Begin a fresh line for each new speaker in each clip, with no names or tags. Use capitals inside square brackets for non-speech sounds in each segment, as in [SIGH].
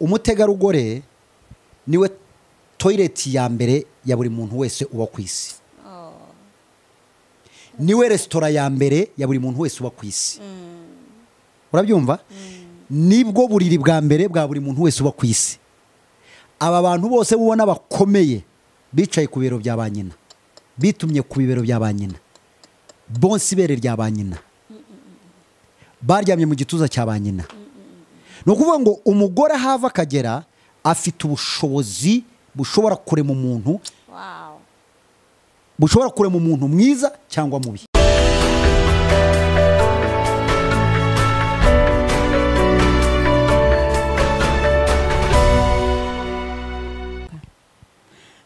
umutegarugori ni we toyileti ya mbere ya buri muntu wese uba ku isi. Niwe resitora ya mbere ya buri muntu wese uba ku isi. Urabyumva? Nibwo buriri bwa mbere bwa buri muntu wese uba ku isi. Aba bantu bose ubona bakomeye bicaye ku bibero bya ba nyina. Bitumye ku bibero bya ba nyina. Bonse ibere rya ba nyina. Baryamye mu gituza cya ba nyina. Ni ukuvuga ngo umugore ahava akagera afite ubushobozi bushobora kurema umuntu
Wow.
bushobora kurema umuntu mwiza cyangwa mubi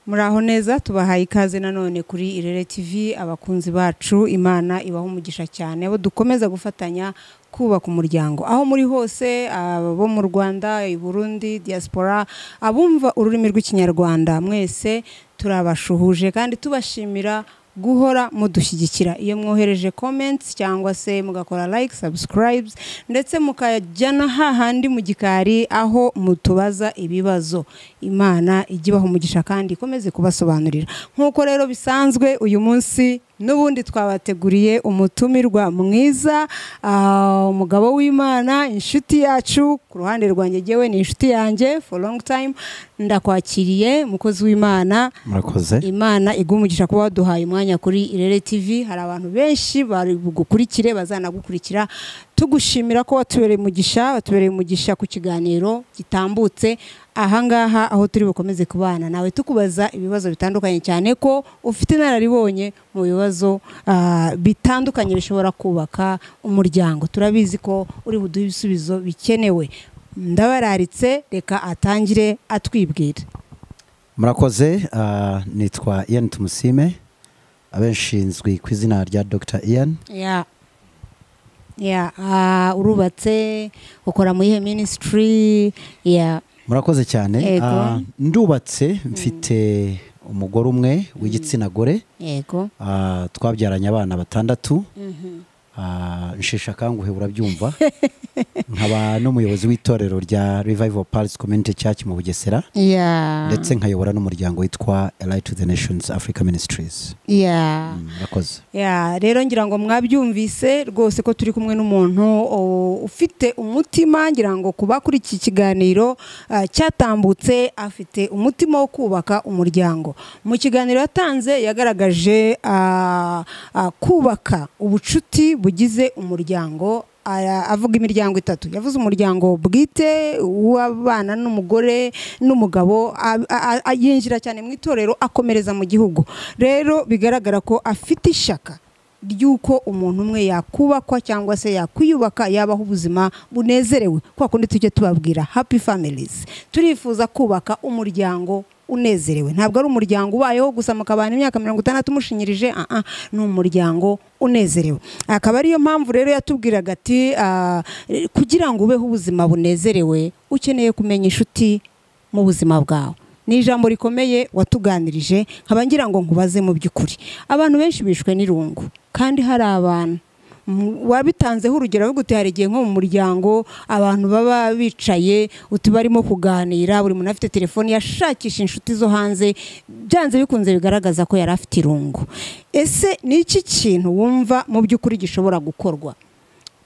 muraho neza tubahaye ikaze nanone kuri irere tv abakunzi bacu imana ibaha umugisha cyane abo dukomeza gufatanya kubaka umuryango. Aho muri hose abo mu rwanda i burundi diaspora abumva ururimi rw'ikinyarwanda mwese turabashuhuje kandi tubashimira guhora mudushyigikira. Iyo mwohereje comments cyangwa se mugakora like subscribes ndetse mukajya na hahandi mu gikari aho mutubaza ibibazo. Imana ijya ibaha umugisha kandi ikomeze kubasobanurira. Nk'uko rero bisanzwe uyu munsi n'ubundi twabateguriye umutumirwa mwiza ah, umugabo w'imana inshuti yacu. Ku ruhande rwanjye jyewe ni inshuti yanjye for long time. Ndakwakiriye umukozi w'imana. Imana igumugisha kuba waduhaye umwanya kuri irere tv hari abantu benshi bari bugukurikire bazanagukurikira. Tugushimira ko watubereye umugisha watubereye umugisha ku kiganiro gitambutse. Ahangaha aho turi bukomeze kubana. Nawe tukubaza ibibazo bitandukanye cyane ko ufite inararibonye mu bibazo ah, bitandukanye bishobora kubaka umuryango. Turabizi ko uri buduhe ibisubizo bikenewe. Ndabararitse reka atangire atwibwira
murakoze ah, nitwa ian tumusime abenshi nzwi ku izina rya dr. Ian.
Ya. Ya ah, urubatse ukora muri iyo minisitiri ya.
Murakoze cyane. Ah, ndubatse mfite umugore umwe w'igitsina gore.
Yego.
Ah, twabyaranye abana batandatu. Ah, nsheshe akanguhe urabyumva nkaba n'umuyobozi w'itorero rya revival palace community church mu bugesera. Ndetse nkayobora n'umuryango witwa Light to the nations africa ministries. Mm, murakoze.
Rero ngira ngo mwabyumvise rwose ko turi kumwe n'umuntu ufite umutima ngira ngo kuba kuri iki kiganiro ah, cyatambutse afite umutima wo kubaka umuryango. Mu kiganiro yatanze yagaragaje ah, ah, kubaka ubucuti bugize umuryango avuga imiryango itatu. Yavuze umuryango bwite w'abana n'umugore n'umugabo yinjira cyane mu itorero akomereza mu gihugu. Rero bigaragara ko afite ishyaka ry'uko umuntu umwe yakubakwa cyangwa se yakwiyubaka yabaho ubuzima bunezerewe. Kwa kundi tujye tubabwira. Happy families. Turifuza kubaka umuryango unezerewe. Ntabwo ari umuryango ubayeho gusa mukabana imyaka mirongo itandatu mushinyirije ah ah, ni umuryango unezerewe. Akaba ariyo mpamvu rero yatubwiraga ati ah, kugira ngo ubeho ubuzima bunezerewe ukeneye kumenya inshuti mu buzima bwawe. Ni ijambo rikomeye watuganirije nkaba ngira ngo nkubaze mu by'ukuri. Abantu benshi bishwe n'irungu kandi hari abantu wabitanzeho urugero avuga uti igihe nko mu muryango abantu baba bicaye uti barimo kuganira buri muntu afite telefoni yashakisha inshuti zo hanze byanze bikunze bigaragaza ko yari afite irungu. Ese ni iki kintu wumva mu by'ukuri gishobora gukorwa?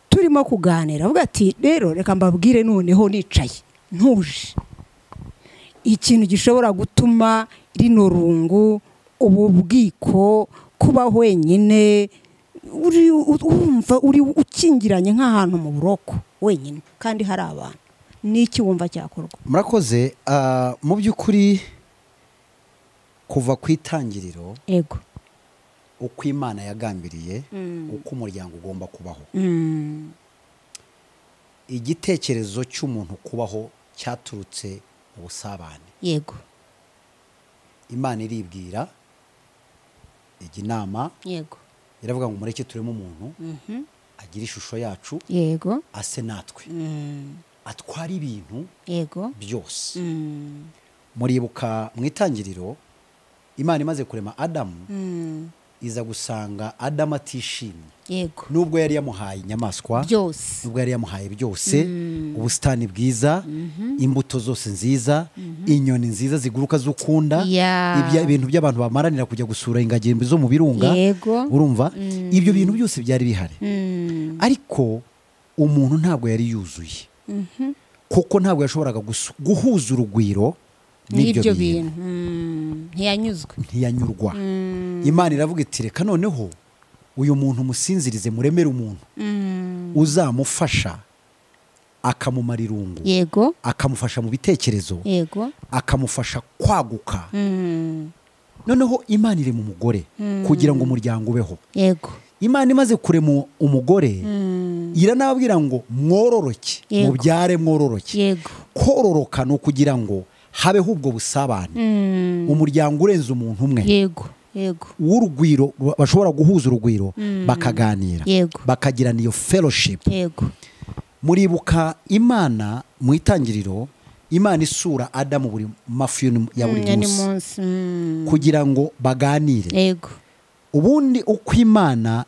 Turimo kuganira avuga ati rero reka mbabwire noneho nicaye ntuje. Ikintu gishobora gutuma rino rungu ubu bwiko kuba wenyine uri wumva uri ukingiranye nk'ahantu mu buroko wenyine kandi hari abantu. N'iki wumva cyakorwa?
Murakoze Ah, mu by'ukuri kuva ku itangiriro
ego.
uko imana yagambiriye uko umuryango ugomba kubaho.
Mm,
igitekerezo cy'umuntu kubaho cyaturutse mu busabane.
Yego.
Imana iribwira ijya inama
yego.
Iravuga ngo mureke tureme umuntu
Mhm.
agire ishusho yacu
yego.
ase natwe.
Mm,
atwara ibintu
yego.
byose.
Mm,
muribuka mu itangiriro imana imaze kurema adamu.
Mm,
iza gusanga adamu atishimye.
Yego.
Nubwo yari yamuhaye inyamaswa
byose.
nubwo yari yamuhaye byose ubusitani bwiza imbuto zose nziza inyoni nziza ziguruka z'ukunda ibintu by'abantu bamaranira kujya gusura ingagi zo mu birunga
Yego.
urumva? Ibyo bintu byose byari bihari.
Mm,
ariko umuntu ntabwo yari yuzuye. Kuko ntabwo yashoboraga guhuza urugwiro n'ibyo bintu.
Mm, ntiyanyuzwe.
Ntiyanyurwa.
Mm,
imana iravuga iti reka noneho uyu muntu musinzirize muremere umuntu.
Mm,
uzamufasha akamumara irungu.
Yego.
Akamufasha mu bitekerezo.
Yego.
Akamufasha kwaguka.
Mm,
noneho imana iri mu mugore kugira ngo umuryango ubeho.
Yego.
Imana imaze kurema umugore
Mm,
iranababwira ngo mwororoke mubyare mwororoke.
Yego.
Kororoka ni ukugira ngo habeho ubwo busabane.
Mm,
umuryango urenze umuntu umwe.
Yego.
W'urugwiro bashobora guhuza urugwiro bakaganira.
Yego.
bakagirana iyo fellowship.
Yego.
Muribuka imana mu itangiriro imana isura adamu buri mafi ya buri
Mm, ni
munsi.
Mm,
kugira ngo baganire.
Yego.
Ubundi uko imana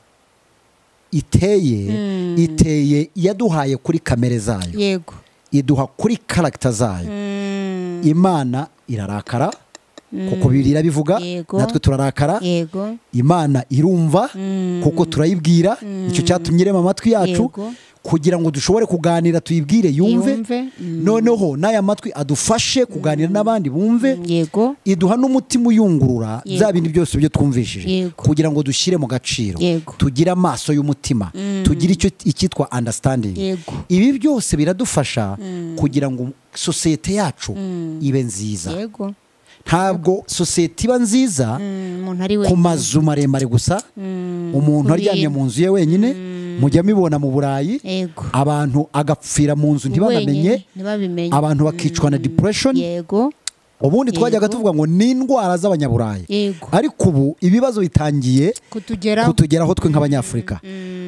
iteye
Mm.
iteye yaduhaye kuri kamere zayo.
Yego.
Iduha kuri karagita zayo.
Mm,
imana irarakara. Kuko bibiri irabivuga natwe turarakara. Imana irumva
Mm.
kuko turayibwira. Icyo cyatumye irema amatwi yacu kugira ngo dushobore kuganira tuyibwire yumve.
Mm.
noneho n'aya matwi adufashe kuganira n'abandi bumve. Iduha n'umutima uyungurura bya bintu byose byo twumvishije. Kugira ngo dushyire mu gaciro. Tugire amaso y'umutima. Tugire icyo icyitwa understanding. Ibi byose biradufasha kugira ngo sosiyete yacu ibe nziza ntabwo sosiyete iba nziza
Mm,
ku mazu maremare gusa.
Mm,
umuntu aryamye mu nzu ye wenyine mujya mubibona mu burayi. Abantu agapfira mu nzu
ntibabimenye
abantu bakicwa na depression.
yego.
Ubundi twajyaga tuvuga ngo ni indwara z'abanyaburayi. Ariko ubu ibibazo bitangiye
kutugeraho.
twe nk'abanyafurika.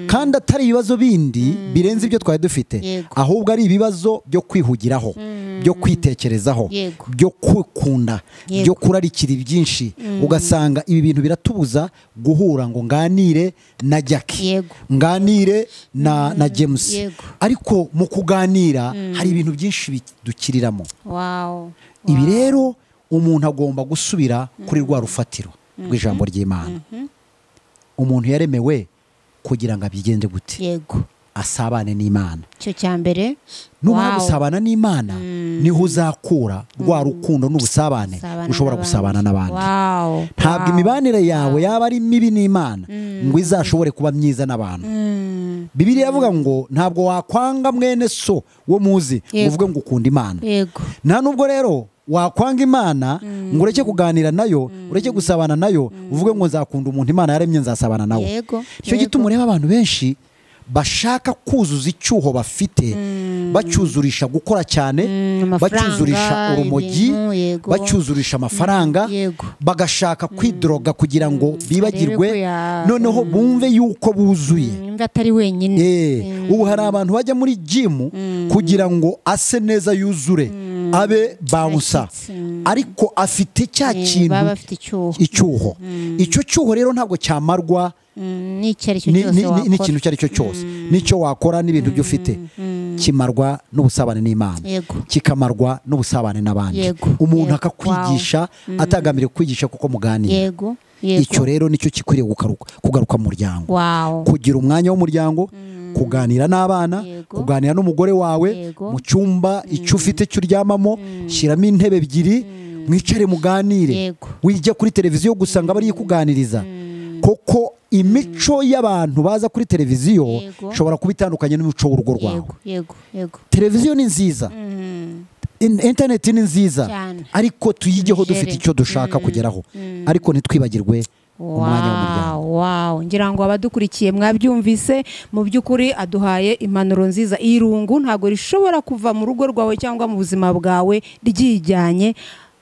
Kandi atari ibibazo bindi birenze ibyo twari dufite. Ahubwo ari ibibazo byo kwihugiraho byo kwitekerezaho byo kwikunda byo kurarikira ibyinshi. Ugasanga ibi bintu biratubuza guhura ngo nganire na Jackie nganire na James. Ariko mu kuganira hari ibintu byinshi bidukiriramo ibi rero umuntu agomba gusubira kuri rwa rufatiro rw'ijambo ry'imana. Umuntu yaremewe kugira ngo abigende gute.
Yego.
Asabane n'imana.
Icyo cya mbere?
Numara
Wow.
gusabana n'imana ni ho uzakura rwa rukundo n'ubusabane ushobora gusabana n'abandi. ntabwo imibanire yawe yaba ari mibi n'imana ngo izashobore kuba myiza n'abantu.
Mm,
bibiriya yavuga ngo ntabwo wakwanga mwene so wo muzi uvuge ngo ukunda imana. Nta nubwo rero wakwanga imana ngo ureke kuganira na yo ureke gusabana na yo uvuge ngo nzakunda umuntu imana yaremye nzasabana nawe. Nicyo gituma ureba abantu benshi bashaka kuzuza icyuho bafite bacyuzurisha gukora cyane
Mm,
bacyuzurisha urumogi bacyuzurisha amafaranga bagashaka kwidoroga kugira ngo bibagirwe. noneho bumve yuko buzuye.
Mm, atari wenyine.
Eh, ubu hari abantu bajya muri jimu kugira ngo ase neza yuzure. Abe bawusa
Ashyitse, mm.
ariko afite cya
Eh,
kintu
icyuho.
icyo cyuho rero ntabwo cyamarwa.
Mm,
n'ikintu icyo ari cyo cyose n'icyo wakora. n'ibintu byo ufite kimarwa n'ubusabane n'imana. Kikamarwa n'ubusabane n'abandi. Umuntu akakwigisha atagambiriye kukwigisha kuko muganira. Icyo rero ni cyo gikwiriye kugaruka mu muryango. Kugira umwanya w'umuryango kuganira n'abana kuganira n'umugore wawe mu cyumba icyo ufite cyo uryamamo shyiramo intebe ebyiri mwicare muganire. Wijya kuri televiziyo gusa ngo abe ariyo ikuganiriza koko imico y'abantu baza kuri televiziyo ishobora kuba itandukanye n'umuco w'urugo rwawe. Televiziyo ni nziza.
Mm,
In- interineti ni nziza. Ariko tuyigeho dufite icyo dushaka kugeraho. Ariko ntitwibagirwe
wow. ngira ngo abadukurikiye mwabyumvise mu by'ukuri aduhaye impanuro nziza. Irungu ntabwo rishobora kuva mu rugo rwawe cyangwa mu buzima bwawe ryijyanye.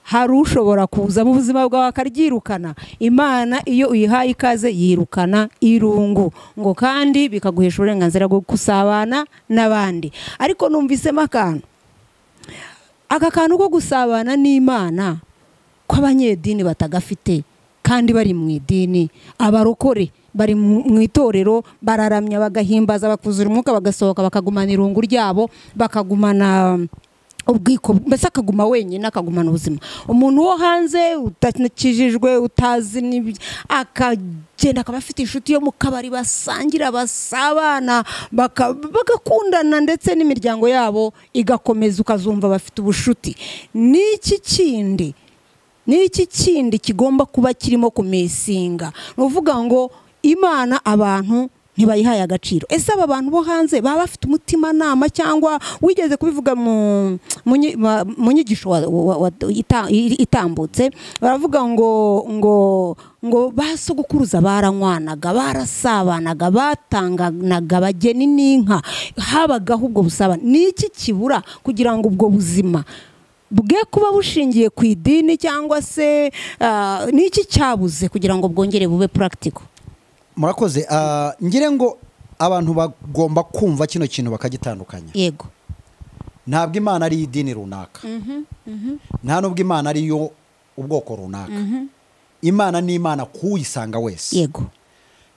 Hari ushobora kuza mu buzima bwawe akaryirukana. Imana iyo uyihaye ikaze yirukana irungu. Ngo kandi bikaguhesha uburenganzira bwo gusabana n'abandi. Ariko numvisemo akantu. Aka kantu ko gusabana n'imana ko abanyedini batagafite kandi bari mu idini abarokore bari mu itorero bararamya bagahimbaza bakuzura umwuka bagasohoka bakagumana irungu ryabo bakagumana ubwiko mbese akaguma wenyine akagumana ubuzima umuntu wo hanze utakijijwe utazi n'ibi- akagenda akaba afite inshuti yo mu kabari basangira basabana bagakundana ndetse n'imiryango yabo igakomeza ukazumva bafite ubushuti. N'iki kindi n'iki kindi kigomba kuba kirimo kumesinga ni ukuvuga ngo imana abantu ntibayihaye agaciro. Ese aba bantu bo hanze baba bafite umutimanama cyangwa wigeze kubivuga mu nyigisho itambutse? Baravuga ngo ngo ngo ba sogokuruza baranywanaga barasabanaga batanganaga abageni n'inka. Habagaho ubwo busabane. Ni iki kibura kugira ngo ubwo buzima bwe kuba bushingiye ku idini cyangwa se ah, ni iki cyabuze kugira ngo bwongere bube purakitiko
murakoze. Ah, ngire ngo abantu bagomba kumva kino kintu bakagitandukanya.
Yego.
Ntabwo imana ari idini runaka. Nta n'ubwo imana ari yo ubwoko runaka. Imana ni imana k'uyisanga wese.
Yego.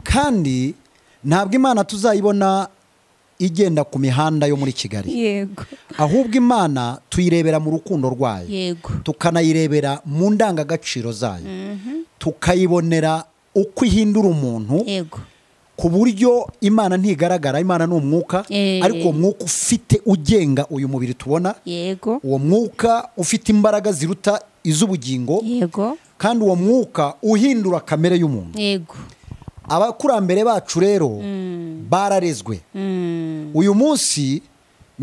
Kandi ntabwo imana tuzayibona igenda ku mihanda yo muri kigali.
Yego.
Ahubwo imana tuyirebera mu rukundo rwayo.
Yego.
Tukanayirebera mu ndangagaciro zayo. Tukayibonera uko ihindura umuntu
yego.
ku buryo imana ntigaragara imana ni umwuka
Eh.
ariko uwo mwuka ufite ugenga uyu mubiri tubona.
Yego.
Uwo mwuka ufite imbaraga ziruta iz'ubugingo.
Yego.
Kandi uwo mwuka uhindura kamere y'umuntu.
Yego.
Abakurambere bacu rero bararezwe.
Mm,
uyu munsi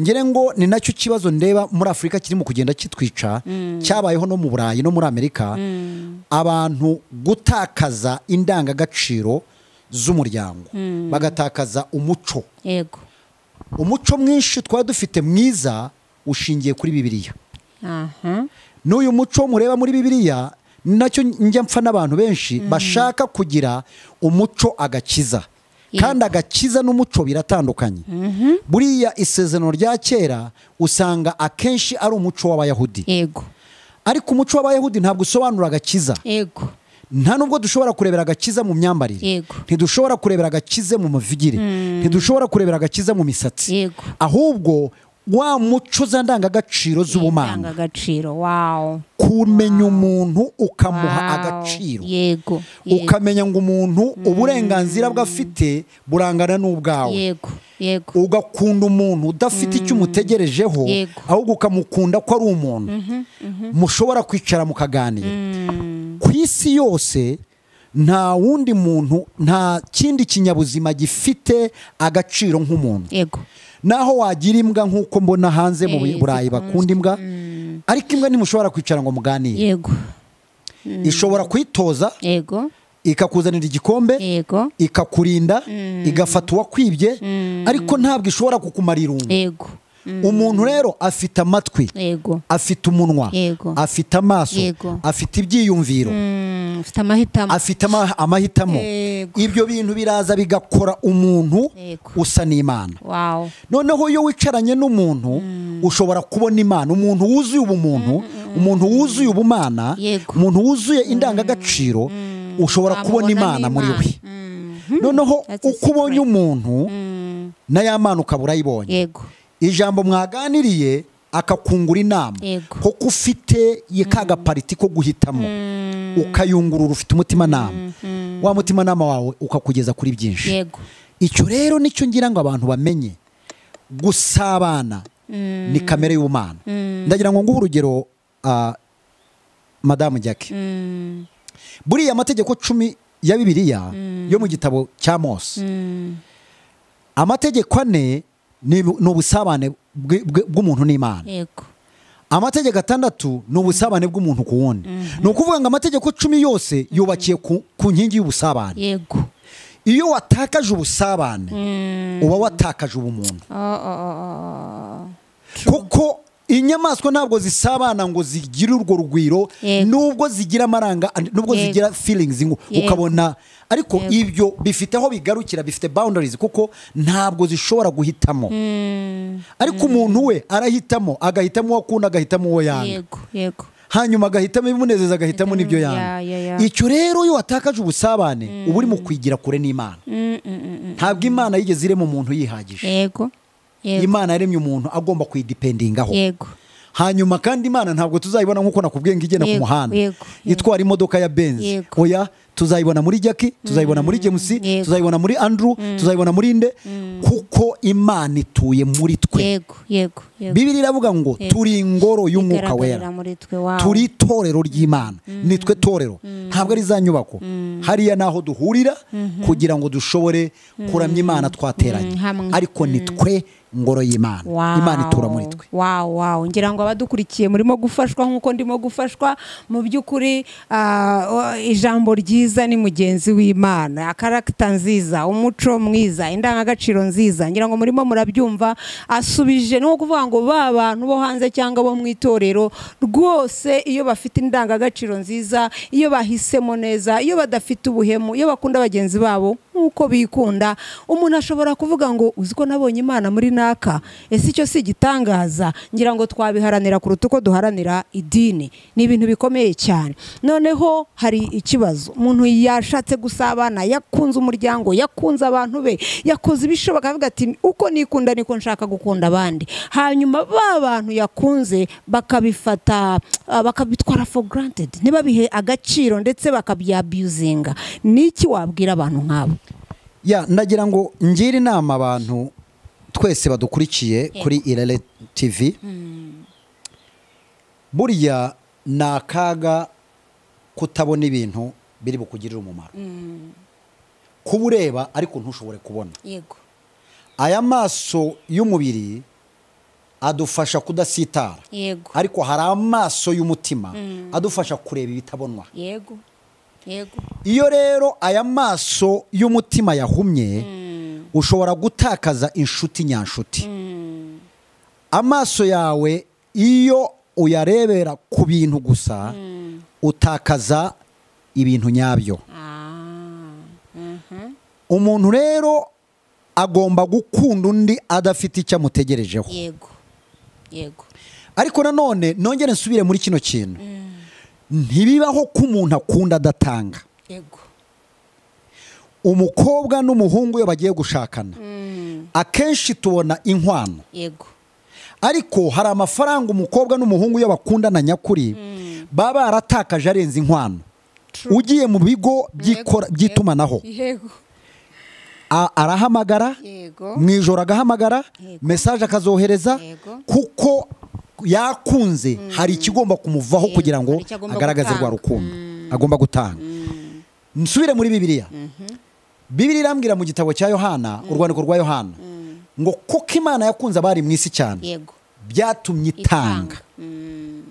ngire ngo ni na cyo kibazo ndeba muri afurika kirimo kugenda kitwica cyabayeho no mu burayi no muri amerika. Abantu gutakaza indangagaciro z'umuryango. Bagatakaza umuco.
Yego.
Umuco mwinshi twaba dufite mwiza ushingiye kuri bibiliya. N'uyu muco mureba muri bibiliya ni na cyo njya mpfa n'abantu benshi bashaka kugira umuco agakiza. Kandi agakiza n'umuco biratandukanye. Buriya isezerano rya kera usanga akenshi ari umuco w'abayahudi.
Yego.
Ariko umuco w'abayahudi ntabwo usobanura agakiza.
Yego.
Nta nubwo dushobora kurebera agakiza mu myambarire. Ntidushobora kurebera agakiza mu mavigire. Ntidushobora kurebera agakiza mu misatsi. Ahubwo wa muco za ndangagaciro z'ubumana. Kumenya umuntu ukamuha agaciro.
Yego
ukamenya ngo umuntu uburenganzira bwe afite burangana n'ubwawe. Ugakunda umuntu udafite icyo umutegerejeho
Yego.
ahubwo ukamukunda ko ari umuntu. Mushobora kwicara mukaganira ku isi yose nta wundi muntu nta kindi kinyabuzima gifite agaciro nk'umuntu.
Yego.
Naho wagira imbwa nk'uko mbona hanze mu
Eh,
burayi bakunda imbwa. ariko imbwa ntimushobora kwicara ngo muganire.
Yego.
Ishobora kuyitoza
yego.
ikakuzanira igikombe
yego.
ikakurinda igafata uwakwibye ariko ntabwo ishobora kukumara irungu
yego.
Umuntu rero afite amatwi afite umunwa afite amaso afite ibyiyumviro
Mm,
afite ama- amahitamo. Ibyo bintu biraza bigakora umuntu usa n'imana. Noneho iyo wicaranye n'umuntu ushobora kubona imana. Umuntu wuzuye ubumuntu umuntu wuzuye ubumana umuntu wuzuye indangagaciro ushobora kubona imana muri we.
Mm.
noneho uko ubonye umuntu
Mm.
na ya mana ukaba urayibonye. Ijambo mwaganiriye akakungura inama. Kuko ufite ye ka gapariti ko guhitamo. Ukayungurura ufite umutimanama. Wa mutimanama wawe ukakugeza kuri byinshi. Icyo rero ni cyo ngira ngo abantu bamenye. Gusabana ni kamere y'ubumana ndagira ngo nguhe urugero ah, madamu jackie
Mm.
buriya amategeko cumi ya bibiliya yo mu gitabo cya mose.
Mm.
amategeko ane ni ubusabane bw'umuntu n'imana. Amategeko atandatu ni ubusabane bw'umuntu ku wundi. Ni ukuvuga ngo amategeko cumi yose yubakiye ku, nkingi y'ubusabane.
Yego.
Iyo watakaje ubusabane
Mm.
uba watakaje ubumuntu.
Ah, ah, ah.
kuko inyamaswa ntabwo zisabana ngo zigire urwo rugwiro nubwo zigira amaranga nubwo zigira feelings ngo ukabona. Ariko ibyo bifite aho bigarukira bifite boundaries kuko ntabwo zishobora guhitamo.
Mm.
ariko umuntu we arahitamo agahitamo uwo akunda agahitamo uwo yanga. Hanyuma agahitamo ibimunezeza agahitamo n'ibyo
Ya,
yanga.
ya, ya.
icyo rero iyo watakaje ubusabane uba uri mu kwigira kure n'imana. Ntabwo imana yigeze irema umuntu yihagije.
Yego.
Imana yaremye umuntu agomba kuyidipendingaho
yego.
Hanyuma kandi imana ntabwo tuzayibona nk'uko nakubwiye ngo igenda ku muhanda. itwara imodoka ya benzi oya tuzayibona muri jackie tuzayibona muri james
Yego.
tuzayibona muri andrew tuzayibona muri nde kuko imana ituye muri twe.
Yego yego yego.
Bibiri iravuga ngo turi ingoro y'umwuka wera. turi itorero ry'imana. Ni twe torero. Ntabwo ari za nyubako. Hariya ni aho duhurira kugira ngo dushobore kuramya imana twateranye.
Mm,
ariko ni twe ngoro y'imana. Imana itura muri twe.
Wow wow. Ngira ngo abadukurikiye murimo gufashwa nk'uko ndimo gufashwa mu by'ukuri ah, ijambo ryiza ni mugenzi w'imana. Karagita nziza umuco mwiza indangagaciro nziza. Ngira ngo murimo murabyumva. Asubije ni nko kuvuga ngo ba bantu bo hanze cyangwa bo mu itorero rwose iyo bafite indangagaciro nziza iyo bahisemo neza iyo badafite ubuhemu iyo bakunda bagenzi babo nk'uko bikunda. Umuntu ashobora kuvuga ngo uzi ko nabonye imana muri naka? Ese icyo si igitangaza? Ngira ngo twabiharanira kuruta uko duharanira idini. Ni ibintu bikomeye cyane. Noneho hari ikibazo. Umuntu yashatse gusabana yakunze umuryango yakunze abantu be yakoze ibishoboka avuga ati uko nikunda niko nshaka gukunda abandi. Hanyuma ba bantu yakunze bakabifata ah, bakabitwara for granted. Ntibabihe agaciro ndetse bakabyabuzinga. Ni iki wabwira abantu nk'abo?
Ya ndagira ngo ngire inama abantu twese badukurikiye kuri irere tv burya ni akaga kutabona ibintu biri bukugirire umumaro. Kuba ureba ariko ntushobore kubona.
Yego.
Aya maso y'umubiri adufasha kudasitara.
Yego.
Ariko hari amaso y'umutima adufasha kureba ibitabonwa.
Yego.
Iyo rero aya maso y'umutima yahumye ushobora gutakaza inshuti nyanshuti. Amaso yawe iyo uyarebera ku bintu gusa utakaza ibintu nyabyo. Umuntu rero agomba gukunda undi adafite icyo amutegerejeho.
Yego. Yego.
Ariko nanone nongere nsubire muri kino kintu. Ntibibaho ko umuntu akunda adatanga.
Yego.
Umukobwa n'umuhungu iyo bagiye gushakana akenshi tubona inkwano.
Yego.
Ariko hari amafaranga umukobwa n'umuhungu iyo bakundana nyakuri baba baratakaje arenze inkwano. Ugiye mu bigo by'itumanaho. arahamagara? Mu ijoro agahamagara? Mesaje akazohereza? Kuko yakunze hari ikigomba kumuvaho kugira ngo agaragaze rwa rukundo agomba gutanga. Nsubire muri bibiliya. Bibiliya irambwira mu gitabo cya yohana urwandiko rwa yohana ngo kuko imana yakunze abari mu isi cyane byatumye itanga.
Mm,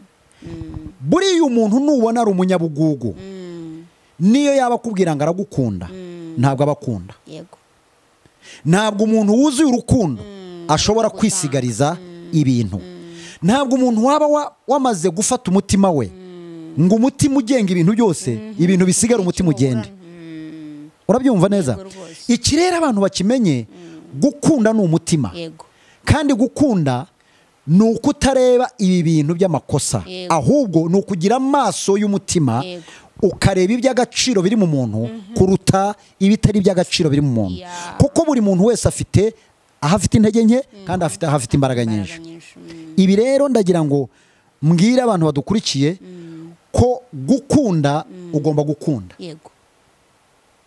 buriya umuntu nubona ari umunyabugugu
mm,
niyo yaba akubwira ngo aragukunda ntabwo aba akunda. Ntabwo umuntu wuzuye urukundo ashobora kwisigariza ibintu. Ntabwo umuntu waba wa- wamaze gufata umutima we ngo umutima ugenga ibintu byose ibintu bisigara umutima ugende. Urabyumva neza?
Yego rwose.
iki rero abantu bakimenye gukunda ni umutima. Kandi gukunda ni uko utareba ibi bintu by'amakosa. Ahubwo ni ukugira amaso y'umutima ukareba iby'agaciro biri mu muntu kuruta ibitari iby'agaciro biri mu muntu. Kuko buri muntu wese afite aho afite intege nke kandi afite aho afite imbaraga nyinshi.
Imbaraga nyinshi. Mm,
ibi rero ndagira ngo mbwire abantu badukurikiye ko gukunda ugomba gukunda.
Yego.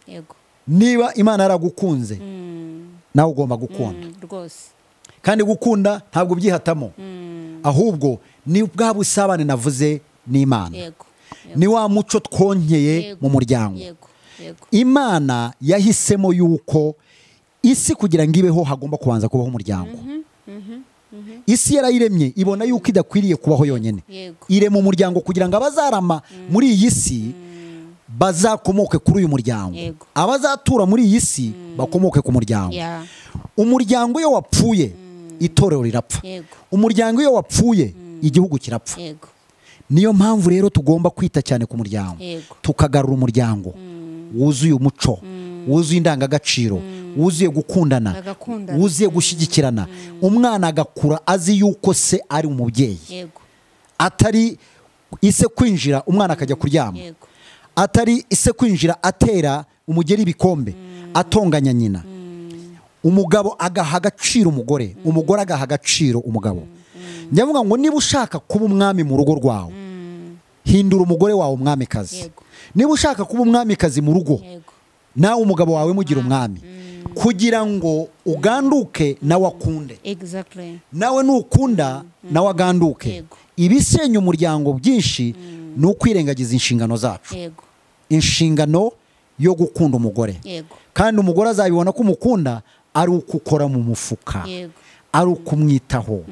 Yego.
Niba imana yaragukunze
Mm,
nawe ugomba gukunda.
Mm, rwose.
Kandi gukunda ntabwo ubyihatamo
Mm,
ahubwo ni bwa busabane navuze n'imana.
Yego.
Ni wa muco twongeye mu muryango.
Yego. Yego.
Imana yahisemo yuko isi kugira ngo ibeho hagomba kubanza kubaho umuryango. Isi yarayiremye ibona yuko idakwiriye kubaho yonyine irema umuryango kugira ngo abazarama muri iyi si bazakomoke kuri uyu muryango. Abazatura muri iyi si bakomoke ku muryango.
Ya
umuryango iyo wapfuye itorero rirapfa. Umuryango iyo wapfuye igihugu kirapfa. Niyo mpamvu rero tugomba kwita cyane ku muryango. Tukagarura umuryango. Wuzuye umuco. Wuzuye indangagaciro wuzuye gukundana wuzuye gushyigikirana. Umwana agakura azi yuko se ari umubyeyi. Atari ise kwinjira umwana akajya kuryama.
Yego.
Atari ise kwinjira atera umugeri ibikombe atonganya nyina. Umugabo agaha agaciro umugore umugore agaha agaciro umugabo. Ndavuga ngo niba ushaka kuba umwami mu rugo rwawe hindura umugore wawe umwamikazi. Niba ushaka kuba umwamikazi mu rugo nawe umugabo wawe mugira umwami. kugira ngo uganduke nawe akunde. Nawe nukunda nawe aganduke. Ibisenya umuryango byinshi ni ukwirengagiza inshingano zacu. Inshingano yo gukunda umugore. Kandi umugore azabibona ko umukunda ari uko ukora mu mufuka. Ari ukumwitaho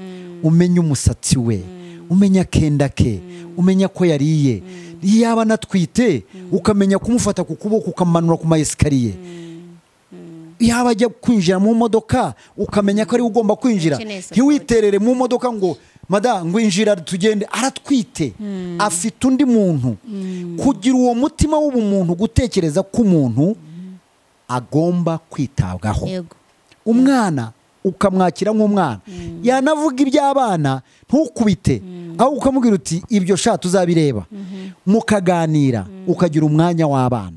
umenya umusatsi we. Umenya akenda ke. Umenya ko yariye. Yaba anatwite ukamenya kumufata ku kuboko ukamanura ku mayesikariye. Yaba ajya kwinjira mu modoka ukamenya ko ari we ugomba kwinjira. Ntiwiterere mu modoka ngo mada ngo injira tugende. Aratwite. Afite undi muntu. Kugira uwo mutima w'ubumuntu gutekereza ko umuntu agomba kwitabwaho. Umwana ukamwakira nk'umwana. Yanavuga iby'abana ntukubite. Ahubwo ukamubwira uti ibyo sha tuzabireba. Mukaganira ukagira umwanya w'abana.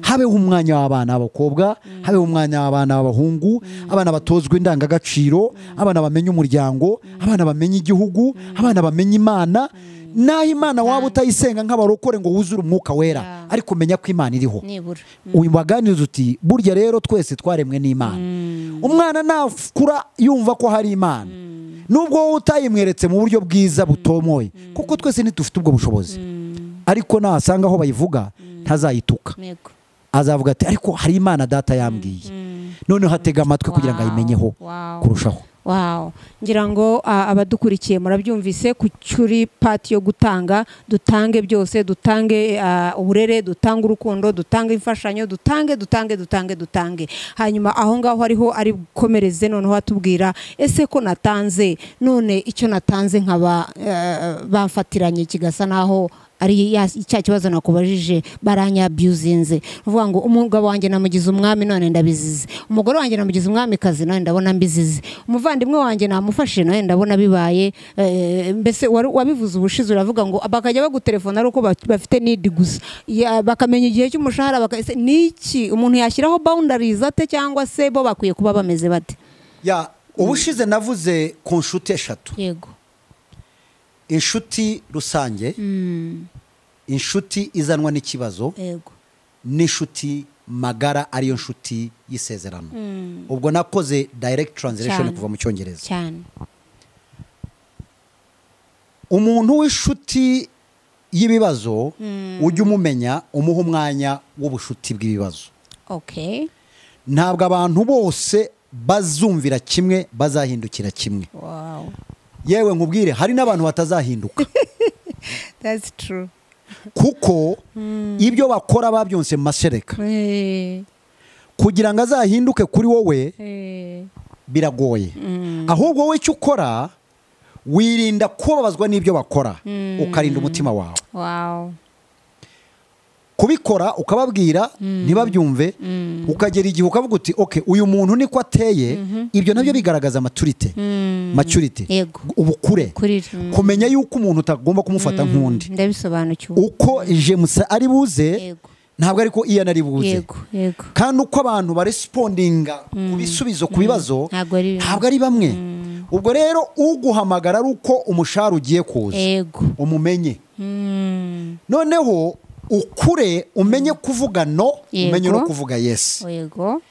Habeho umwanya w'abana b'abakobwa habeho umwanya w'abana b'abahungu abana batozwa indangagaciro abana bamenya umuryango abana bamenya igihugu abana bamenya imana. Naho imana waba utayisenga nk'abarokore ngo wuzure umwuka wera ariko menya ko imana iriho.
Nibura.
Ubaganiriza uti burya rero twese twaremwe n'imana. Umwana nakura yumva ko hari imana. Nubwo wowe utayimweretse mu buryo bwiza butomoye kuko twese ntidufite ubwo bushobozi. Ariko nasanga aho bayivuga ntazayituka. Azavuga ati ariko hari imana data yambwiye. Noneho atega amatwi kugira ngo ayimenyeho kurushaho.
Ngira ngo abadukurikiye murabyumvise ku cyuri pati yo gutanga dutange byose dutange uburere dutange urukundo dutange imfashanyo dutange dutange dutange dutange. Hanyuma aho ngaho ariho ari bukomereze noneho atubwira ese ko natanze? None icyo natanze nkaba bamfatiranye kigasa naho ari ya- cya kibazo nakubajije baranyabyuzinze uvuga ngo umugabo wanjye namugize umwami none ndabizize. Umugore wanjye namugize umwamikazi none ndabona mbizize. Umuvandimwe wanjye namufashije none ndabona bibaye eh, mbese wabivuze ubushize uravuga ngo bakajya bagutelefona ari uko ba- bafite nidi gusa. Ya- bakamenya igihe cy'umushahara ni iki? Umuntu yashyiraho boundaries ate cyangwa se bo bakwiye kuba bameze bate?
Ya ubushize navuze ku nshuti eshatu.
Yego.
Inshuti rusange. Inshuti izanwa n'ikibazo. N'inshuti magara ariyo nshuti y'isezerano. Ubwo nakoze direct translation kuva mu cyongereza.
Cyane.
Umuntu w'inshuti y'ibibazo ujya umumenya umuha umwanya w'ubushuti bw'ibibazo. Ntabwo abantu bose bazumvira kimwe bazahindukira kimwe. Yewe nkubwire hari n'abantu batazahinduka. [LAUGHS]
That's true.
Kuko ibyo bakora babyonse masereka.
Eh,
kugira ngo azahinduke kuri wowe
eh,
biragoye. Ahubwo wowe icyo ukora wirinda kubabazwa n'ibyo bakora. Ukarinda umutima wawe.
Wow
kubikora ukababwira ntibabyumve. Ukagera igihe ukavuga uti oke uyu muntu niko ateye? Ibyo na byo bigaragaza maturite maturite
Yego.
ubukure.
Mm,
kumenya yuko umuntu utagomba kumufata nk'undi. Uko jemusa ari buze ntabwo ariko iyan ari buze kandi uko abantu baresipondinga ku bisubizo ku bibazo
Ntabwo ari
bamwe. Ubwo rero uguhamagara ari uko umushahara ugiye kuza. Umumenye.
Mm,
noneho ukure umenye kuvuga no umenye no kuvuga yes.
Yego.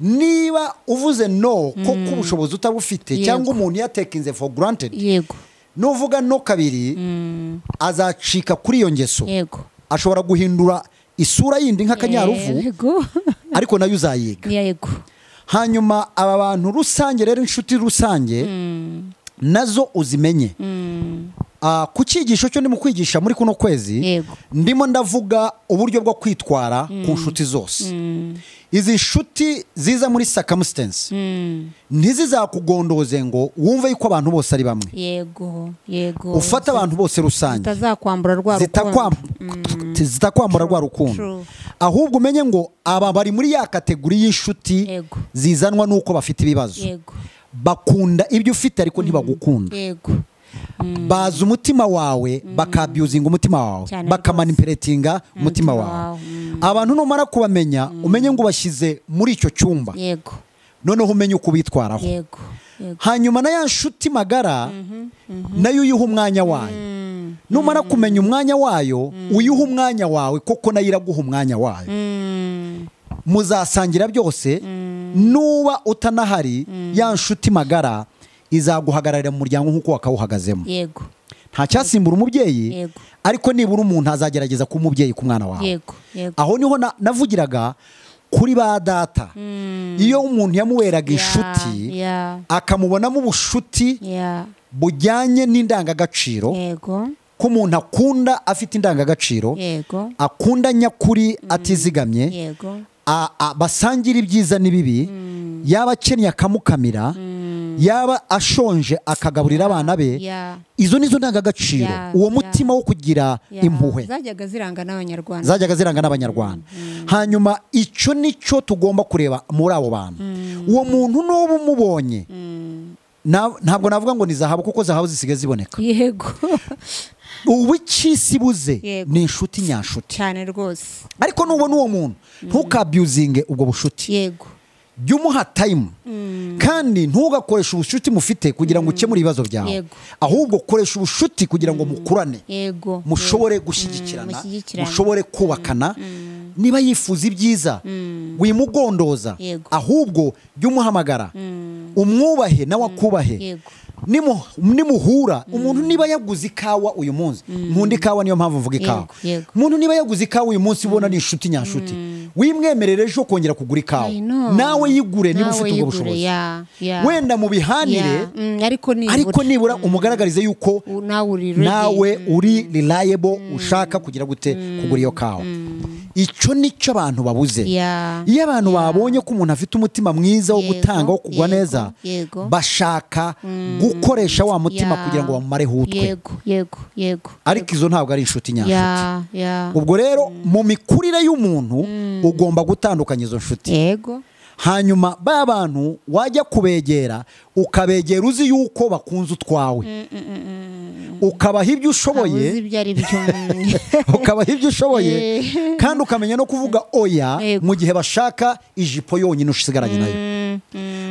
Niba uvuze no koko ubushobozi utabufite cyangwa umuntu yatekinze for granted
yego.
nuvuga no kabiri
Mm,
azacika kuri iyo ngeso. Ashobora guhindura isura yindi nk'akanyaruvu [LAUGHS] ariko na yo
uzayiga.
Hanyuma aba bantu rusange rero inshuti rusange na zo uzimenye.
Mm,
ku cyigisho cyo ndimo kwigisha muri kuno kwezi ndimo ndavuga uburyo bwo kwitwara ku nshuti zose. Izi nshuti ziza muri circumstance.
Mm,
ntizizakugondoze ngo wumve yuko abantu bose ari bamwe.
Yego yego.
Ufate abantu bose rusange. Zitakwambura rwa rukundo. ahubwo umenye ngo aba bari muri ya kategori y'inshuti
Yego.
zizanwa n'uko bafite ibibazo. Bakunda ibyo ufite ariko ntibagukunda.
Yego.
Baza umutima wawe bakabyuzinga umutima wawe
Cyane
bakamanipuletinga umutima wawe.
mm.
abantu numara kubamenya umenye ngo ubashyize muri icyo cyumba. Noneho umenye uko ubitwaraho. Hanyuma na ya nshuti magara na yo uyiha umwanya wayo. Numara kumenya umwanya wayo uyiha umwanya wawe koko na yo iraguha umwanya wayo.
Mm,
muzasangira byose nuba utanahari ya nshuti magara izaguhagararira mu muryango nk'uko wakawuhagazemo.
Yego.
Nta cyasimbura umubyeyi ariko nibura umuntu azagerageza kuba umubyeyi ku mwana wawe.
Yego yego.
Aho ni ho na- navugiraga kuri ba data. Iyo umuntu yamuweraga
Ya,
inshuti akamubonamo ubushuti
ya.
bujyanye n'indangagaciro ko umuntu akunda afite indangagaciro akunda nyakuri atizigamye
yego.
a- a- basangira ibyiza n'ibibi yaba akennye akamukamira yaba ashonje akagaburira abana be izo nizo ndangagaciro. Uwo mutima wo kugira impuhwe.
Zajyaga ziranga n'abanyarwanda.
N'abanyarwanda. Hanyuma icyo ni cyo tugomba kureba muri abo bantu. Uwo muntu n'uba umubonye na- ntabwo navuga ngo ni zahabu kuko zahabu zisigaye ziboneka.
Yego. [LAUGHS]
Ubu icy'isi ibuze
Yego.
ni inshuti nyanshuti
cyane rwose.
Ariko nubona uwo muntu. Ntukabyuzinge ubwo bushuti.
Yego.
Jya umuha tayimu kandi ntugakoreshe ubushuti mufite kugira ngo ukemure ibibazo byawe. Ahubwo koresha ubushuti kugira ngo mukurane.
Yego.
Mushobore gushyigikirana. Mushobore kubakana. Niba yifuza ibyiza wimugondoza ahubwo jya umuhamagara. Umwubahe nawe akubahe nimuhura umuntu niba yaguze ikawa uyu munsi nkunda ikawa niyo mpamvu mvuga ikawa. umuntu niba yaguze ikawa uyu munsi ubona ni inshuti nyanshuti wimwemerere ejo kongera kugura ikawa. Nawe yigure niba ufite ubwo bushobozi. wenda mu bihanire
mm, ariko nibura.
umugaragarize yuko
nawe uri
reliable ushaka kugira gute kugura iyo kawa. Icyo ni cyo abantu babuze. Iyo abantu babonye ko umuntu afite umutima mwiza wo gutanga wo kugwa neza bashaka gukoresha wa mutima kugira ngo bamumareho utwe
yego yego yego.
Ariko izo ntabwo ari inshuti nyanshuti
ya ya
ubwo rero mu mikurire y'umuntu ugomba gutandukanya izo nshuti.
Yego.
Hanyuma ba bantu wajya kubegera ukabegera uzi yuko bakunze utwawe ukabaha ibyo ushoboye
uzi ibyo [LAUGHS] mm.
ukabaha ibyo ushoboye
Eh.
kandi ukamenya no kuvuga oya mu gihe bashaka ijipo yonyine usigaranye na yo
Mm, mm.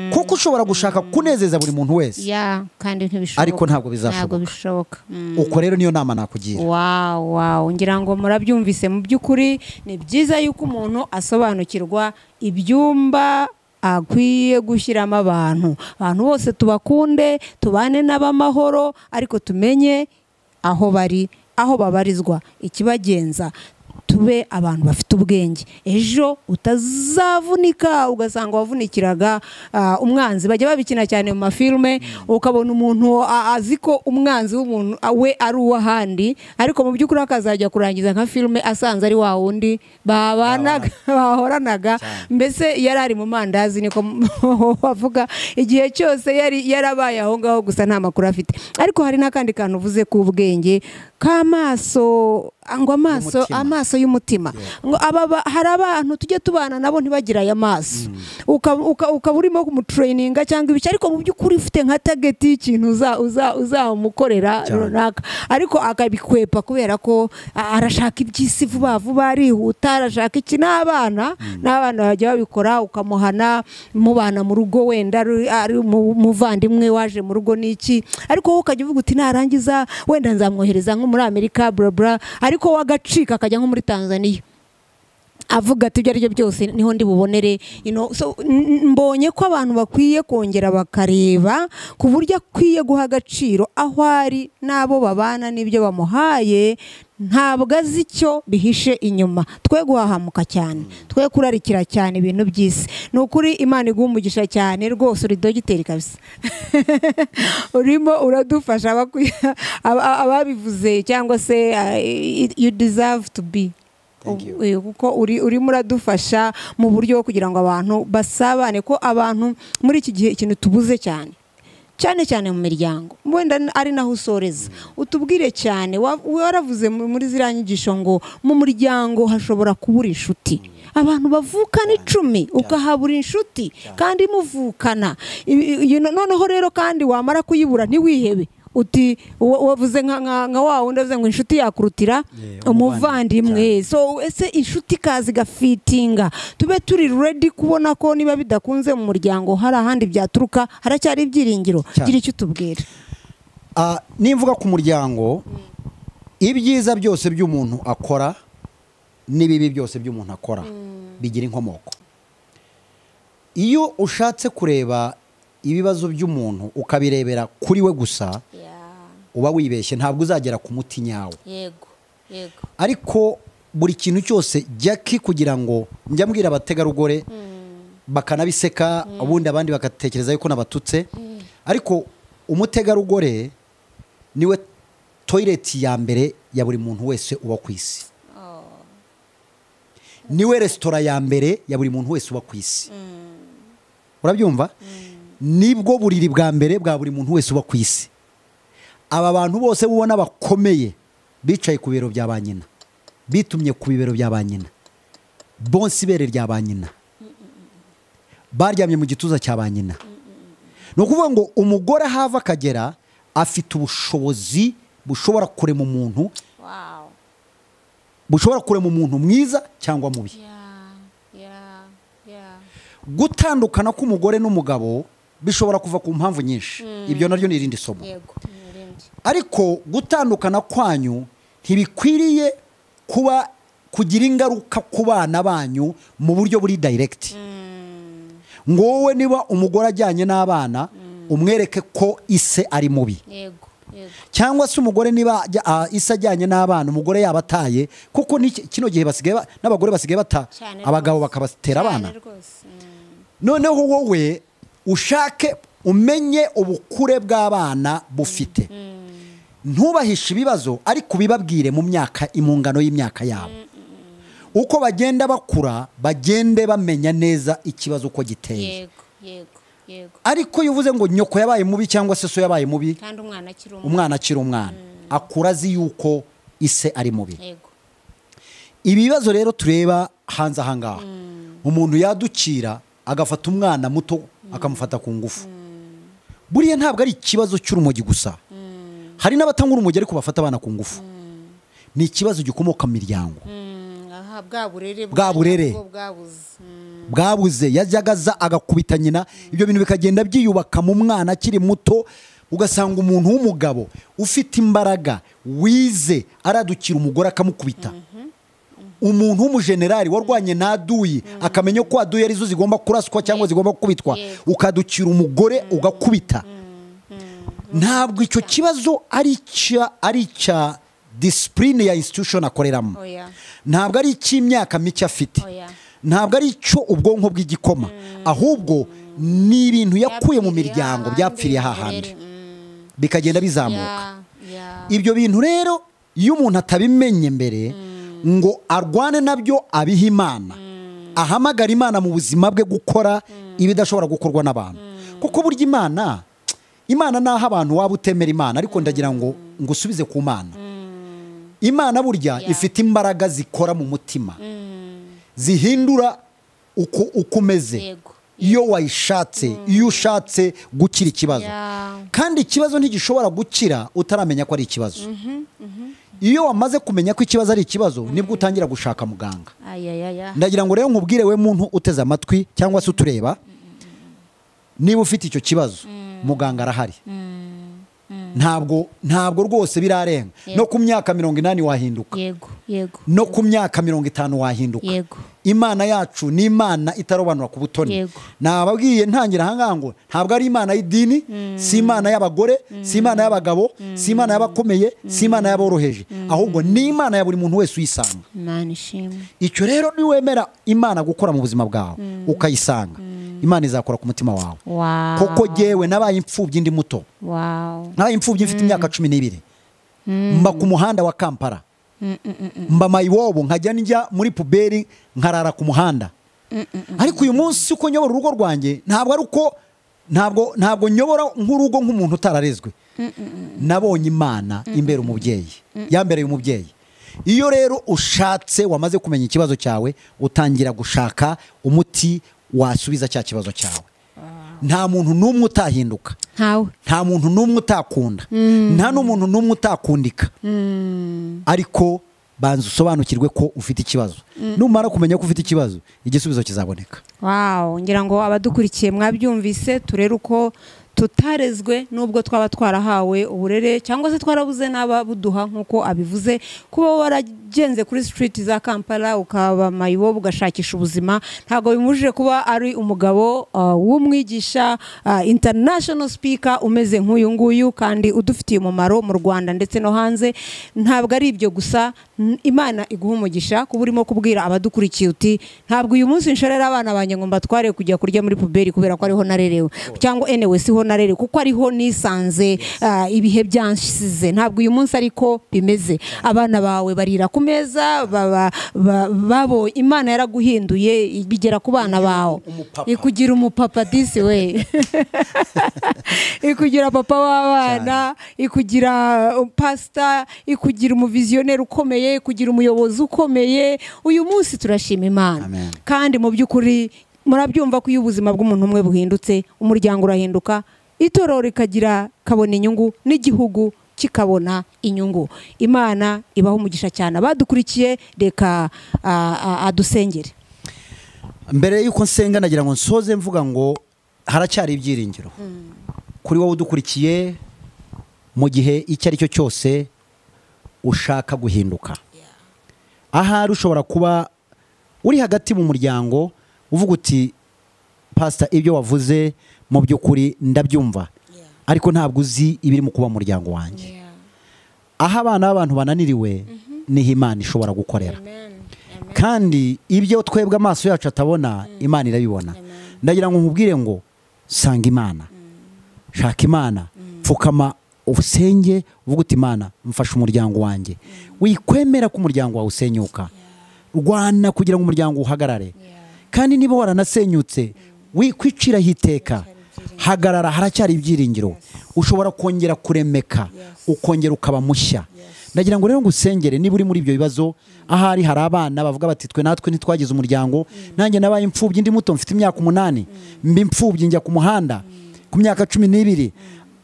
Kuko ushobora gushaka kunezeza buri muntu wese.
Ya kandi ntibishoboka.
Ariko ntabwo bizashoboka.
Mm.
uko rero niyo nama nakugira.
Wawu ngira ngo murabyumvise. Mu by'ukuri ni byiza yuko umuntu asobanukirwa ibyumba akwiye gushyiramo abantu. Abantu bose tubakunde tubane n'abamahoro ariko tumenye aho bari aho babarizwa ikibagenza. Tube abantu bafite ubwenge. Ejo utazavunika ugasanga wavunikiraga ah, umwanzi. Bajya babikina cyane mu mafilme ukabona umuntu azi ko umwanzi w'umuntu we ari uw'ahandi ariko mu by'ukuri akazajya kurangiza nka filme asanze ari wa wundi babanaga [LAUGHS] bahoranaga. Mbese yari ari mu mandazi niko [LAUGHS] bavuga igihe cyose yari yarabaye aho ngaho gusa nta makuru afite. Ariko hari n'akandi kantu uvuze k'ubwenge k'amaso ngo amaso amaso y'umutima. Ngo hari abantu tujye tubana nabo ntibagire aya maso. Uka- ukaba urimo kumutureyininga cyangwa ibiki. Ariko mu by'ukuri ufite nka tageti y'ikintu uza- uza- uzamukorera runaka. Ariko akabikwepa kubera ko arashaka iby'isi vuba vuba arihuta arashaka iki? N'abana n'abana bajya babikora ukamuhana mubana mu rugo wenda ari ari mu- umuvandimwe waje mu rugo n'iki? Ariko wowe ukajya uvuga uti narangiza wenda nzamwohereza nko muri amerika burabura ariko we agacika akajya nko muri tanzania. Avuga ati ibyo ari byo byose ni ho ndi bubonere mbonye ko abantu bakwiye kongera bakareba ku buryo akwiye guha agaciro aho ari n'abo babana n'ibyo bamuhaye ntabwo azi icyo bihishe inyuma. Twe guhahamuka cyane. Twe kurarikira cyane ibintu by'isi. Ni ukuri imana iguha umugisha cyane rwose uri dogiteri kabisa. [LAUGHS] Urimo uradufasha ababivuze cyangwa se uh, you deserve to be.
Thank you.
Eh, kuko uri urimo uradufasha mu buryo kugira ngo abantu basabane ko abantu muri iki gihe ikintu tubuze cyane. Cyane cyane mu miryango. Wenda ari naho usoreza utubwire cyane wa- waravuze mu- muri ziriya nyigisho ngo mu muryango hashobora kubura inshuti. Abantu bavukana icumi ukahabura inshuti kandi muvukana. Noneho rero kandi wamara kuyibura ntiwihebe. Uti wa- wavuze nka wa wundi avuze ngo inshuti yakurutira umuvandimwe. so ese inshuti ikaza igafitinga tube turi redi kubona ko niba bidakunze mu muryango hari ahandi byaturuka haracyari ibyiringiro? Gira icyo utubwira
Ah, nimvuga ku muryango ibyiza byose by'umuntu akora n'ibibi byose by'umuntu akora bigira inkomoko. Iyo ushatse kureba ibibazo by'umuntu ukabirebera kuri we gusa uba wibeshye ntabwo uzagera ku muti nyawo.
Yego yego.
Ariko buri kintu cyose jyaki kugira ngo njya mbwira abategarugori bakanabiseka ubundi abandi bagatekereza yuko nabatutse. Ariko umutegarugori ni we toyileti ya mbere ya buri muntu wese uba ku isi. Niwe resitora ya mbere ya buri muntu wese uba ku isi. Urabyumva? Ni bwo buriri bwa mbere bwa buri muntu wese uba ku isi. Aba bantu bose ubona bakomeye bicaye ku bibero bya ba nyina. Bitumye ku bibero bya ba nyina. Bonse ibere rya ba nyina. Baryamye mu gituza cya ba nyina. Ni ukuvuga ngo umugore ahava akagera afite ubushobozi bushobora kurema umuntu bushobora kurema umuntu mwiza cyangwa mubi. Gutandukana k'umugore n'umugabo bishobora kuva ku mpamvu nyinshi. Ibyo naryo ni irindi somo. Ariko gutandukana kwanyu ntibikwiriye kuba kugira ingaruka ku bana banyu mu buryo buri dayiregiti ngo wowe niba umugore ajyanye n'abana umwereke ko ise ari mubi. Cyangwa se umugore niba ise ajyanye n'abana umugore yaba ataye kuko kino gihe basigaye ba- n'abagore basigaye bata abagabo bakabatera abana. noneho wowe ushake umenye ubukure bw'abana bufite. Ntubahishe ibibazo ariko ubibabwire mu myaka impungano y'imyaka yabo. Uko bagenda bakura bagende bamenya neza ikibazo uko giteye. Ariko iyo uvuze ngo nyoko yabaye mubi cyangwa se so yabaye mubi
umwana akiri umwana.
umwana akura azi yuko ise ari mubi.
Yego.
Ibi bibazo rero tureba hanze aha ngaha umuntu yadukira agafata umwana muto akamufata ku ngufu. Buriya ntabwo ari ikibazo cy'urumogi gusa. Hari n'abatanga urumogi ariko bafata abana ku ngufu. Ni ikibazo gikomoka mu miryango.
Bwa burere bwabuze. Mm.
bwabuze. Yajyaga aza agakubita nyina. Ibyo bintu bikagenda byiyubaka mu mwana akiri muto. Ugasanga umuntu w'umugabo ufite imbaraga wize aradukira umugore akamukubita. Umuntu w'umujenerali warwanye na aduyi akamenya ko aduyi ari zo zigomba kuraswa cyangwa zigomba gukubitwa ukadukira umugore ugakubita. Ntabwo icyo kibazo ari icya disipurine ya institution akoreramo.
Oya
ntabwo ari icy'imyaka mike afite.
Oya.
ntabwo ari icyo ubwonko bw'igikoma. Ahubwo ni ibintu yakuye mu miryango byapfiriye hahandi.
Mm.
bikagenda bizamuka. Ibyo bintu rero iyo umuntu atabimenye mbere ngo arwane na byo abihe imana. Ahamagara imana mu buzima bwe gukora ibidashobora gukorwa n'abantu. Kuko burya imana imana ni aho abantu waba utemera imana ariko ndagira ngo ngo usubize ku mana. Imana burya ifite imbaraga zikora mu mutima. Zihindura uko umeze iyo wayishatse iyo ushatse gukira ikibazo. Kandi ikibazo ntigishobora gukira utaramenya ko ari ikibazo. Iyo wamaze kumenya ko ikibazo ari ikibazo ni bwo utangira gushaka muganga. Ndagira ngo rero nkubwire we muntu uteze amatwi cyangwa se utureba niba ufite icyo kibazo muganga arahari. Ntabwo ntabwo rwose birarenga. No ku myaka mirongo inani wahinduka.
Yego yego.
No ku myaka mirongo itanu wahinduka.
Yego.
Imana yacu ni imana itarobanura ku butoni. Nababwiye ntangira ahangaha ngo ntabwo ari imana y'idini si imana y'abagore si imana y'abagabo si imana y'abakomeye si imana y'aboroheje. Ahubwo ni imana ya buri muntu wese uyisanga. Icyo rero niwemera imana gukora mu buzima bwawe ukayisanga. Imana izakora ku mutima wawe.
Wow.
Koko jyewe nabaye imfubyi ndi muto. Nabaye imfubyi mfite imyaka cumi n'ibiri. Mba ku muhanda wa kampala. Mba mayibobo nkajya njya muri puberi nkarara ku muhanda. Ariko uyu munsi uko nyobora urugo rwanjye ntabwo ari uko ntabwo ntabwo nyobora nk'urugo nk'umuntu utararezwe. Nabonye imana imbere umubyeyi yambereye umubyeyi. Iyo rero ushatse wamaze kumenya ikibazo cyawe utangira gushaka umuti wasubiza cya kibazo cyawe. Nta muntu n'umwe utahinduka.
Ntawe
nta muntu n'umwe utakunda. Nta n'umuntu n'umwe utakundika. Ariko banza usobanukirwe ko ufite ikibazo. Numara kumenya ko ufite ikibazo igisubizo kizaboneka.
Wawu ngira ngo abadukurikiye mwabyumvise turere uko tutarezwe nubwo twaba twarahawe uburere cyangwa se twarabuze n'ababuduha nk'uko abivuze kuba waragenze kuri sitiriti za kampala ukaba mayibobo ugashakisha ubuzima ntabwo bimujije kuba ari umugabo uh, w'umwigisha uh, international speaker umeze nk'uyu nguyu kandi udufitiye umumaro mu rwanda ndetse no hanze. Ntabwo ari ibyo gusa imana iguha umugisha kuba urimo kubwira abadukurikiye uti ntabwo uyu munsi nshorera abana banjye ngo mbatware kujya kurya muri puberi kubera ko ariho narerewe. Cyangwa enewe siho narerewe kuko ariho nisanze ah, ibihe byansize ntabwo uyu munsi ariko bimeze. Abana bawe barira ku meza babo imana yaraguhinduye bigera ku bana bawe. Ikugira umupapa disi we [LAUGHS] ikugira papa w'abana ikugira pasita ikugira umuviziyoneri ukomeye ikugira umuyobozi ukomeye. Uyu munsi turashima imana. Kandi mu by'ukuri murabyumva ko iyo ubuzima bw'umuntu umwe buhindutse umuryango urahinduka itorero rikagira kabona inyungu n'igihugu kikabona inyungu. Imana ibaho umugisha cyane. Abadukurikiye reka adusengere.
Mbere y'uko nsenga nagira ngo nsoze mvuga ngo haracyari ibyiringiro. Kuri wowe udukurikiye mu gihe icyo ari cyo cyose ushaka guhinduka. Ahari ushobora kuba uri hagati mu muryango uvuga uti pasita ibyo wavuze mu by'ukuri ndabyumva. Ariko ntabwo uzi ibiri mu kuba mu muryango wanjye aho abana b'abantu bananiriwe ni ho imana ishobora gukorera. Kandi ibyo twebwe amaso yacu atabona imana irabibona. Ndagira ngo nkubwire ngo sanga imana. Shaka imana. Pfukama usenge uvuga uti imana mfashe umuryango wanjye. Wikwemera ko umuryango wawe usenyuka. Rwana kugira ngo umuryango uhagarare. Kandi niba waranasenyutse wikwiciraho iteka. Hagarara haracyari ibyiringiro. Ushobora kongera kuremeka. Ukongera ukaba mushya. Ndagira ngo rero ngo usengere niba uri muri ibyo bibazo ahari hari abana bavuga bati twe natwe ntitwagize umuryango. Nanjye nabaye imfubyi ndi muto mfite imyaka umunani. Mba imfubyi njya ku muhanda. Ku myaka cumi n'ibiri.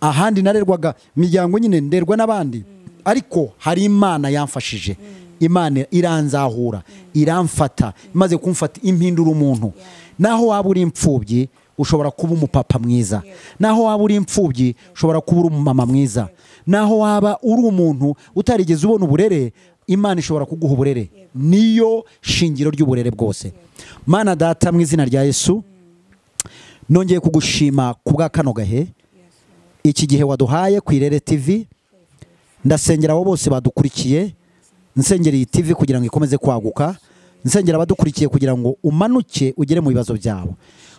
Ahandi narerwaga imiryango nyine nderwa n'abandi. Ariko hari imana yamfashije. Imana iranzahura iramfata imaze kumfata impindura umuntu. Naho waba uri imfubyi ushobora kuba umupapa mwiza. Naho waba uri imfubyi ushobora kuba uri umumama mwiza. Naho waba uri umuntu utarigeze ubona uburere imana ishobora kuguha uburere. Niyo shingiro ry'uburere bwose. Mana data mu izina rya yesu nongeye kugushima ku bwa kano gahe? Iki gihe waduhaye ku irere tv ndasengera abo bose badukurikiye. Nsengera iyi tv kugira ngo ikomeze kwaguka. Nsengera abadukurikiye kugira ngo umanuke ugere mu bibazo byabo.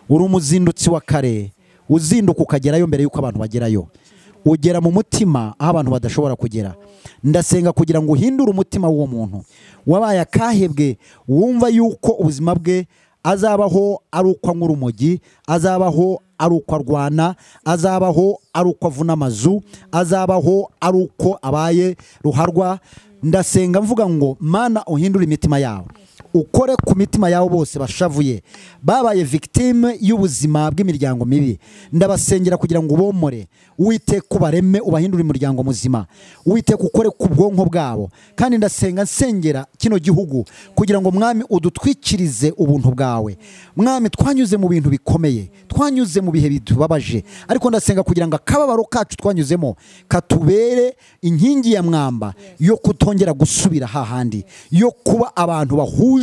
Uri umuzindutsi wa kare uzinduka ukagerayo mbere y'uko abantu bagerayo. Ugera mu mutima aho abantu badashobora kugera. Ndasenga kugira ngo uhindure umutima w'uwo muntu. Wabaye akahebwe wumva yuko ubuzima bwe azabaho ari uko anywa urumogi azabaho ari uko arwana azabaho ari uko avuna amazu azabaho ari uko abaye ruharwa. Ndasenga mvuga ngo mana uhindure imitima yawe. Ukore ku mitima yabo bose bashavuye. Babaye victime y'ubuzima bw'imiryango mibi. Ndabasengera kugira ngo ubomore. Uwiteka ubareme ubahindure umuryango muzima. Uwiteka ukore ku bwonko bwabo. Kandi ndasenga nsengera kino gihugu kugira ngo mwami udutwikirize ubuntu bwawe. Mwami twanyuze mu bintu bikomeye. Twanyuze mu bihe bitubabaje. Ariko ndasenga kugira ngo akababaro kacu twanyuzemo katubere inkingi ya mwamba yo kutongera gusubira hahandi yo kuba abantu bahuje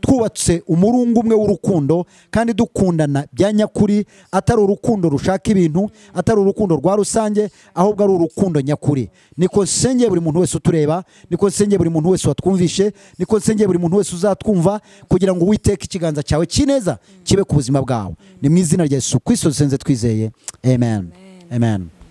twubatse umurungu umwe w'urukundo kandi dukundana bya nyakuri atari urukundo rushaka ibintu atari urukundo rwa rusange ahubwo ari urukundo nyakuri. Niko nsengeye buri muntu wese utureba niko nsengeye buri muntu wese watwumvishe niko nsengeye buri muntu wese uzatwumva kugira ngo witeke ikiganza cyawe kineza kibe ku buzima bwawe. Ni mu izina rya yesu dusenze twizeye. Amen. Amen.